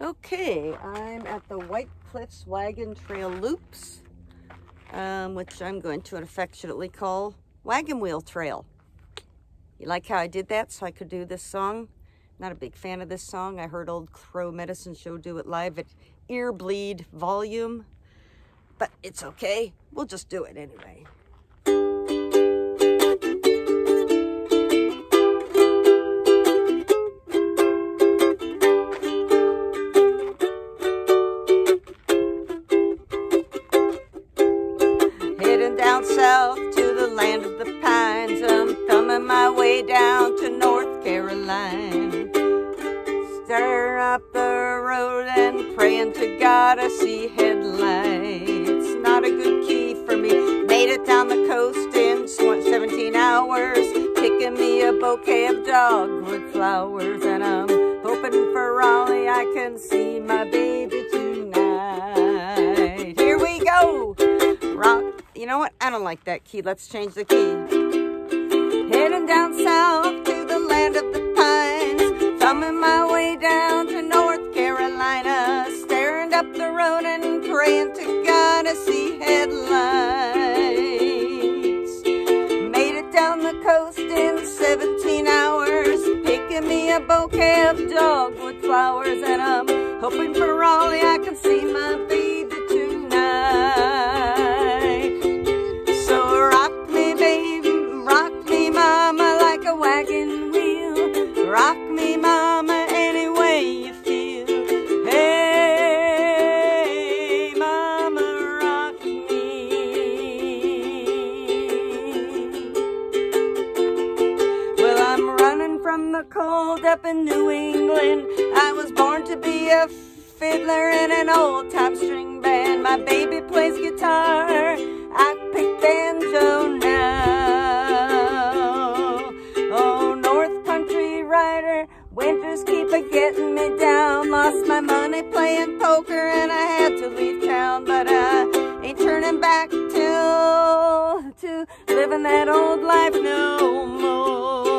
Okay, I'm at the White Cliffs Wagon Trail Loops, um, which I'm going to affectionately call Wagon Wheel Trail. You like how I did that so I could do this song? Not a big fan of this song. I heard Old Crow Medicine Show do it live at Ear Bleed Volume, but it's okay. We'll just do it anyway. Carolina. Stir up the road and praying to God I see headlights. Not a good key for me. Made it down the coast in 17 hours. Picking me a bouquet of dogwood flowers. And I'm hoping for Raleigh I can see my baby tonight. Here we go. Rock you know what? I don't like that key. Let's change the key. Heading down south land of the pines. Thumbing my way down to North Carolina. Staring up the road and praying to God to see headlights. Made it down the coast in 17 hours. Picking me a bouquet of dogwood flowers. And I'm hoping for Raleigh I can see my baby cold up in New England. I was born to be a fiddler in an old-time string band. My baby plays guitar. I pick banjo now. Oh, North Country rider. Winters keep a getting me down. Lost my money playing poker and I had to leave town. But I ain't turning back till to living that old life no more.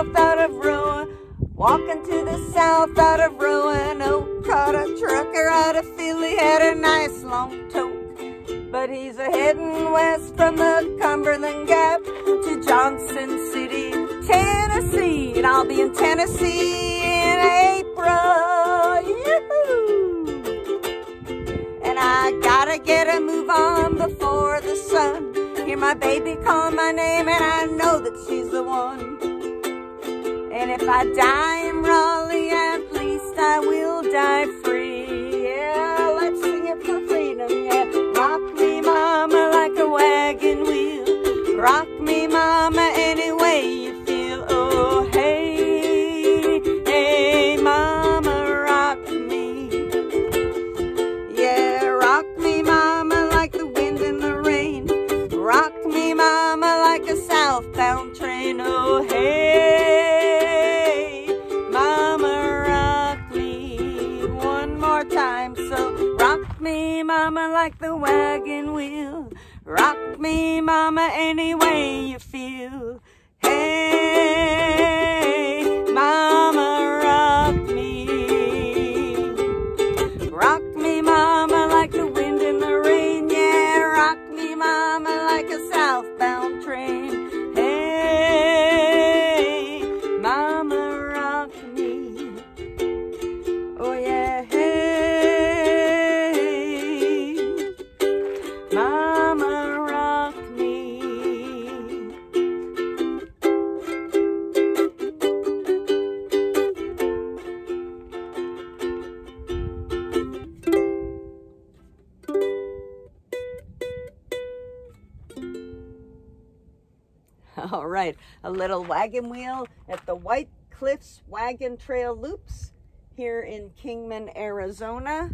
Out of Roanoke. Walking to the south out of Roanoke. Oh, caught a trucker out of Philly, had a nice long tote. But he's a heading west from the Cumberland Gap to Johnson City, Tennessee. And I'll be in Tennessee in April. And I gotta get a move on before the sun. Hear my baby call my name and I know that she's the one. And if I die in Raleigh, at least I will die free. Mama, like the wagon wheel. Rock me, mama, any way you feel. All right, a little wagon wheel at the White Cliffs Wagon Trail Loops here in Kingman, Arizona.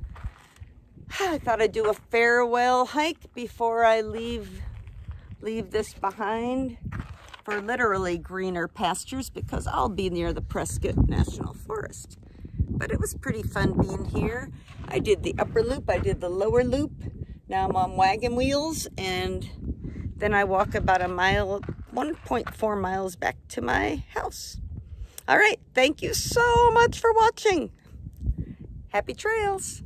I thought I'd do a farewell hike before I leave leave this behind for literally greener pastures because I'll be near the Prescott National Forest. But it was pretty fun being here. I did the upper loop, I did the lower loop. Now I'm on wagon wheels and then I walk about a mile, 1.4 miles back to my house. All right, thank you so much for watching. Happy trails.